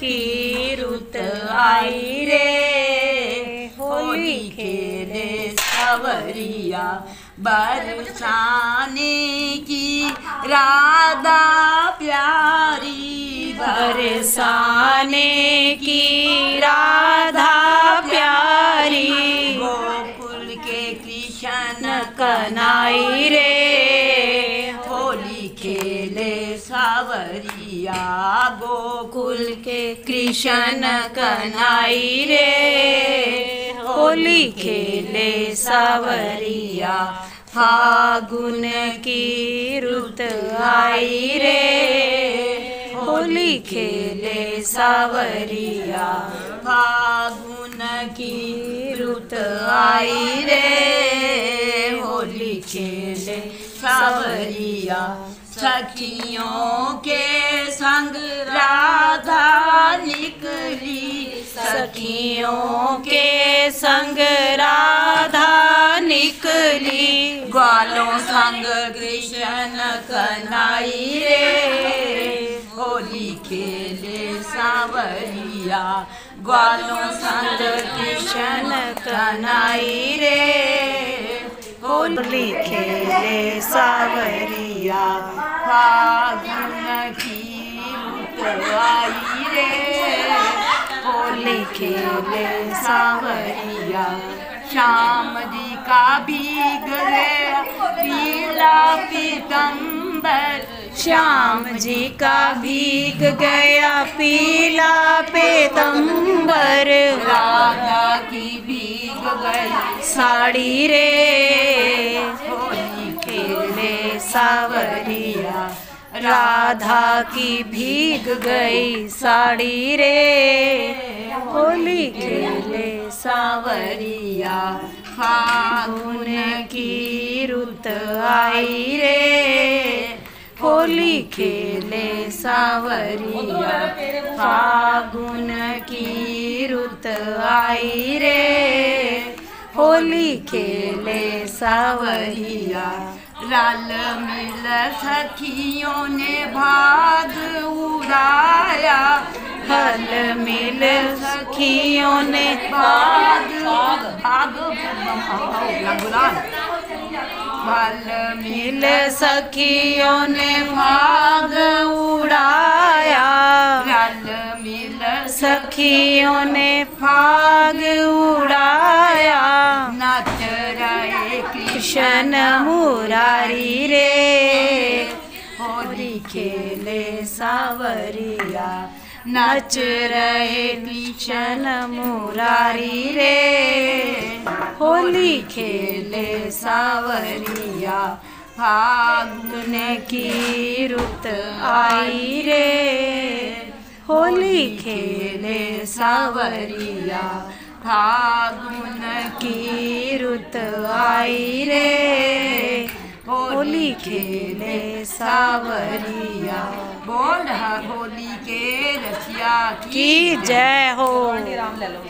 की रुत आई रे। होली खेले सवरिया, बरसाने की राधा प्यारी, बरसाने की राधा प्यारी। गोकुल के कृष्ण कनाई रे। खेले सावरिया गोकुल के कृष्ण कनाई रे। होली खेले सावरिया फागुन की रुत आई रे। होली खेले सावरिया फागुन की रुत आई रे। होली खेले सावरिया सखियों के संग राधा निकली सखियों के संग राधा निकली ग्वालों संग कृष्ण कनाई रे होली खेले सावरिया ग्वालों संग कृष्ण कनाई रे होली खेले सावरिया की रे सावरिया श्याम जी का भीग गया पीला पीतम्बर श्याम जी का भीग गया पीला पेतंबर राधा की भीग गई साड़ी रे। सावरिया। राधा की भीग गई साड़ी रे। होली खेले सावरिया। फागुन की रुत आई रे। होली खेले सावरिया। फागुन की रुत आई रे। होली खेले सावरिया। लाल मिल सखियों ने भाग उड़ाया। हल मिल सखियों ने भाग भाग हल मिल सखियों ने भाग उड़ाया। रल मिल सखियों ने भाग उड़ाया। कृष्ण मुरारी रे। होली खेले सावरिया, नाच रहे कृष्ण मुरारी रे। होली खेले सावरिया फागुन की रुत आई रे। होली खेले सावरिया फागुन की रुत आई रे। होली खेले सावरिया बोल होली के रसिया की जय। हो। राम ले लो।